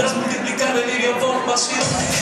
tras multiplicar delirio por pasión.